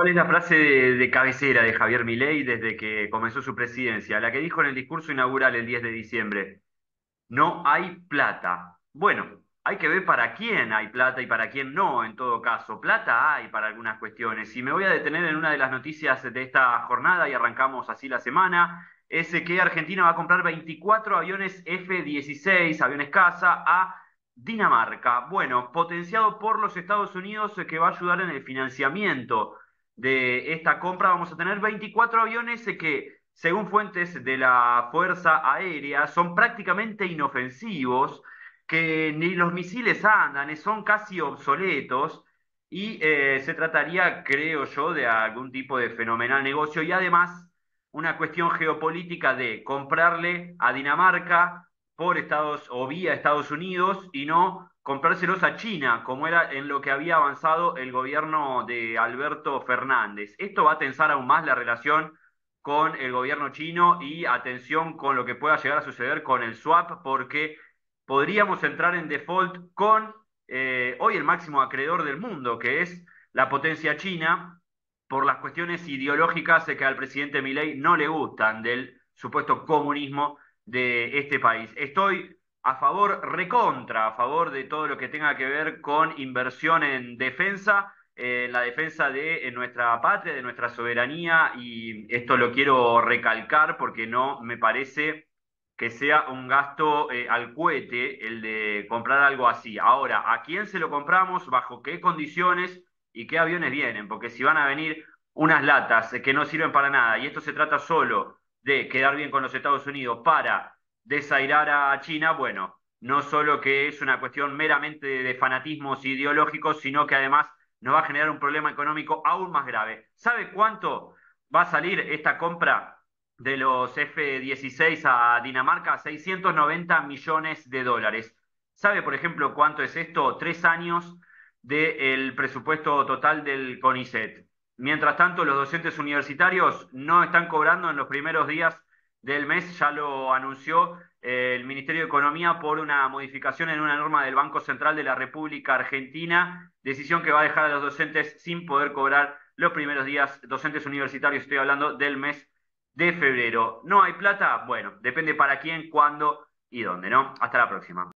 ¿Cuál es la frase de, cabecera de Javier Milei desde que comenzó su presidencia? La que dijo en el discurso inaugural el 10 de diciembre. No hay plata. Bueno, hay que ver para quién hay plata y para quién no, en todo caso. Plata hay para algunas cuestiones. Y me voy a detener en una de las noticias de esta jornada y arrancamos así la semana. Es que Argentina va a comprar 24 aviones F-16, aviones caza, a Dinamarca. Bueno, potenciado por los Estados Unidos que va a ayudar en el financiamiento de esta compra. Vamos a tener 24 aviones que, según fuentes de la Fuerza Aérea, son prácticamente inofensivos, que ni los misiles andan, son casi obsoletos. Y eh, se trataría, creo yo, de algún tipo de fenomenal negocio y además una cuestión geopolítica de comprarle a Dinamarca por Estados o vía Estados Unidos y no comprárselos a China, como era en lo que había avanzado el gobierno de Alberto Fernández. Esto va a tensar aún más la relación con el gobierno chino y atención con lo que pueda llegar a suceder con el swap, porque podríamos entrar en default con eh, hoy el máximo acreedor del mundo, que es la potencia china, por las cuestiones ideológicas que al presidente Milei no le gustan del supuesto comunismo de este país. Estoy a favor, recontra, a favor de todo lo que tenga que ver con inversión en defensa, en la defensa de nuestra patria, de nuestra soberanía, y esto lo quiero recalcar porque no me parece que sea un gasto eh, al cohete el de comprar algo así. Ahora, ¿a quién se lo compramos? ¿Bajo qué condiciones? ¿Y qué aviones vienen? Porque si van a venir unas latas que no sirven para nada y esto se trata solo de quedar bien con los Estados Unidos para desairar a China, bueno, no solo que es una cuestión meramente de fanatismos ideológicos, sino que además nos va a generar un problema económico aún más grave. ¿Sabe cuánto va a salir esta compra de los F-16 a Dinamarca? 690 millones de dólares. ¿Sabe, por ejemplo, cuánto es esto? Tres años del presupuesto total del CONICET. Mientras tanto, los docentes universitarios no están cobrando en los primeros días del mes, ya lo anunció eh, el Ministerio de Economía por una modificación en una norma del Banco Central de la República Argentina, decisión que va a dejar a los docentes sin poder cobrar los primeros días, docentes universitarios, estoy hablando del mes de febrero. ¿No hay plata? Bueno, depende para quién, cuándo y dónde, ¿no? Hasta la próxima.